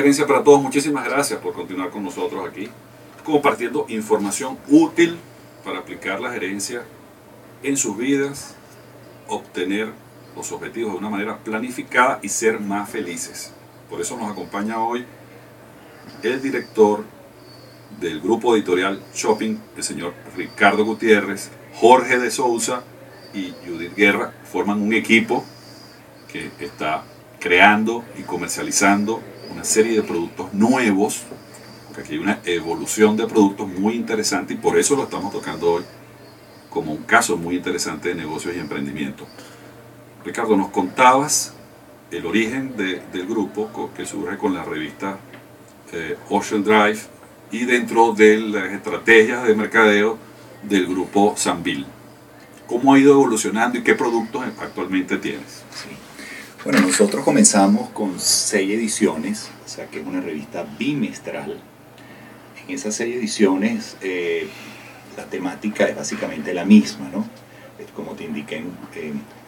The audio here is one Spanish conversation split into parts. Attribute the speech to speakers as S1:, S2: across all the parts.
S1: Gerencia para todos, muchísimas gracias por continuar con nosotros aquí, compartiendo información útil para aplicar la gerencia en sus vidas, obtener los objetivos de una manera planificada y ser más felices. Por eso nos acompaña hoy el director del grupo editorial Shopping, el señor Ricardo Gutiérrez, Jorge de Souza y Judith Guerra forman un equipo que está creando y comercializando una serie de productos nuevos, porque aquí hay una evolución de productos muy interesante y por eso lo estamos tocando hoy como un caso muy interesante de negocios y emprendimiento. Ricardo, nos contabas el origen del grupo que surge con la revista eh, Ocean Drive y dentro de las estrategias de mercadeo del grupo Sanville. ¿Cómo ha ido evolucionando y qué productos actualmente tienes?
S2: Bueno, nosotros comenzamos con seis ediciones, o sea que es una revista bimestral. En esas seis ediciones eh, la temática es básicamente la misma, ¿no? Como te indiqué en,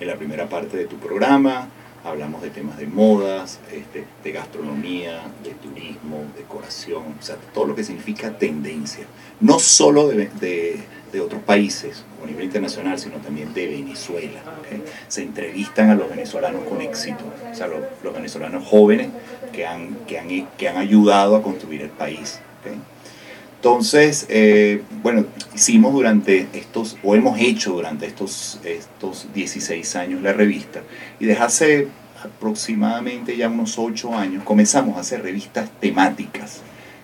S2: en la primera parte de tu programa, hablamos de temas de modas, este, de gastronomía, de turismo, decoración, o sea, todo lo que significa tendencia. No solo de, otros países a nivel internacional, sino también de Venezuela. Se entrevistan a los venezolanos con éxito, o sea, los, los venezolanos jóvenes que han, que, han, que han ayudado a construir el país. Entonces, eh, bueno, hicimos durante estos, o hemos hecho durante estos, estos 16 años la revista, y desde hace aproximadamente ya unos 8 años comenzamos a hacer revistas temáticas,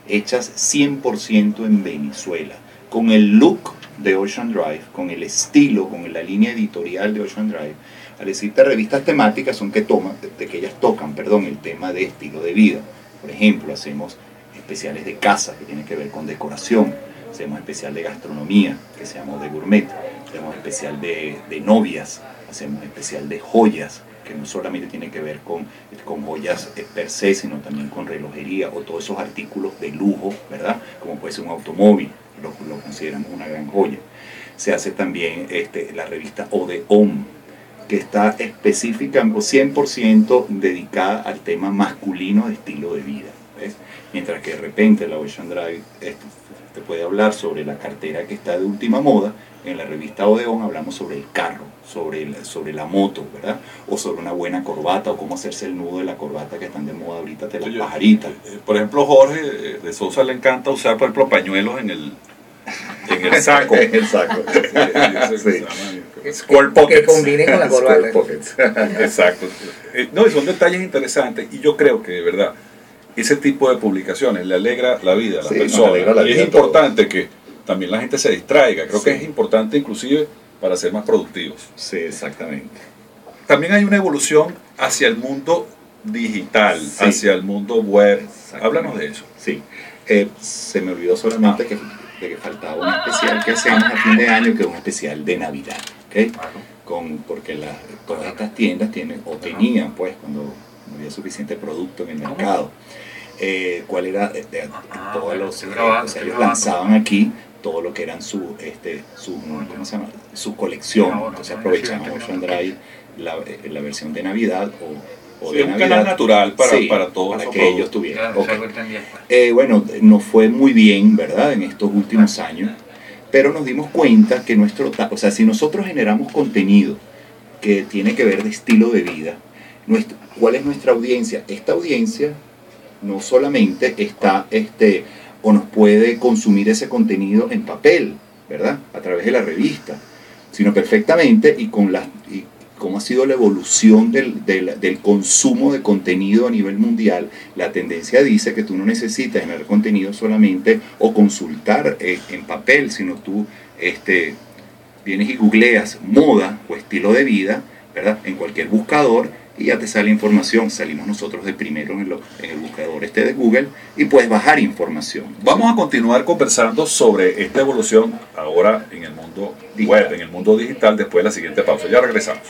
S2: hechas 100% en Venezuela, con el look de Ocean Drive, con el estilo, con la línea editorial de Ocean Drive. Al decirte revistas temáticas son que toman, de que ellas tocan, perdón, el tema de estilo de vida. Por ejemplo, hacemos especiales de casa que tienen que ver con decoración, hacemos especial de gastronomía que se llama de gourmet, hacemos especial de, de novias, hacemos especial de joyas, que no solamente tiene que ver con, con joyas per se, sino también con relojería o todos esos artículos de lujo, ¿verdad? Como puede ser un automóvil, lo, lo consideramos una gran joya. Se hace también este, la revista Odeon, que está específica, 100% dedicada al tema masculino de estilo de vida. Mientras que de repente la Ocean Drive te puede hablar sobre la cartera que está de última moda, en la revista Odeon hablamos sobre el carro, sobre, sobre la moto, ¿verdad? O sobre una buena corbata, o cómo hacerse el nudo de la corbata que están de moda ahorita, de las pajaritas.
S1: Eh, por ejemplo, Jorge de Sosa le encanta usar, por ejemplo, pañuelos en el, en el saco.
S2: en el saco.
S3: Sí, Que combine con la corbata.
S1: Exacto. Eh, no, y son detalles interesantes y yo creo que de verdad ese tipo de publicaciones le alegra la vida a las personas. y es importante que también la gente se distraiga. Creo que es importante inclusive para ser más productivos.
S2: Sí, exactamente.
S1: También hay una evolución hacia el mundo digital, hacia el mundo web. Háblanos de eso.
S2: Sí. Eh, se me olvidó solamente que, de que faltaba un especial que hacemos a fin de año, que es un especial de Navidad. ¿okay? Con, porque la, todas estas tiendas tienen, o tenían, pues, cuando no había suficiente producto en el mercado. Eh, cuál era de, todos los o sea, ellos lanzaban aquí todo lo que eran su este su ¿cómo se llama? su colección. Entonces aprovechaban Ocean Drive la, eh, la, versión de Navidad o,
S1: o de un canal natural para, para todos
S2: para que ellos tuvieran eh, bueno nos fue muy bien verdad en estos últimos años pero nos dimos cuenta que nuestro o sea si nosotros generamos contenido que tiene que ver de estilo de vida nuestro, ¿cuál es nuestra audiencia? esta audiencia no solamente está este, o nos puede consumir ese contenido en papel, ¿verdad? A través de la revista, sino perfectamente y con la, y cómo ha sido la evolución del, del, consumo de contenido a nivel mundial, la tendencia dice que tú no necesitas generar contenido solamente o consultar eh, en papel, sino tú este, vienes y googleas moda o estilo de vida, ¿verdad? En cualquier buscador y ya te sale información. Salimos nosotros de primero en, en, el buscador este de Google y puedes bajar información.
S1: Vamos a continuar conversando sobre esta evolución ahora en el mundo web, en el mundo digital, después de la siguiente pausa. Ya regresamos.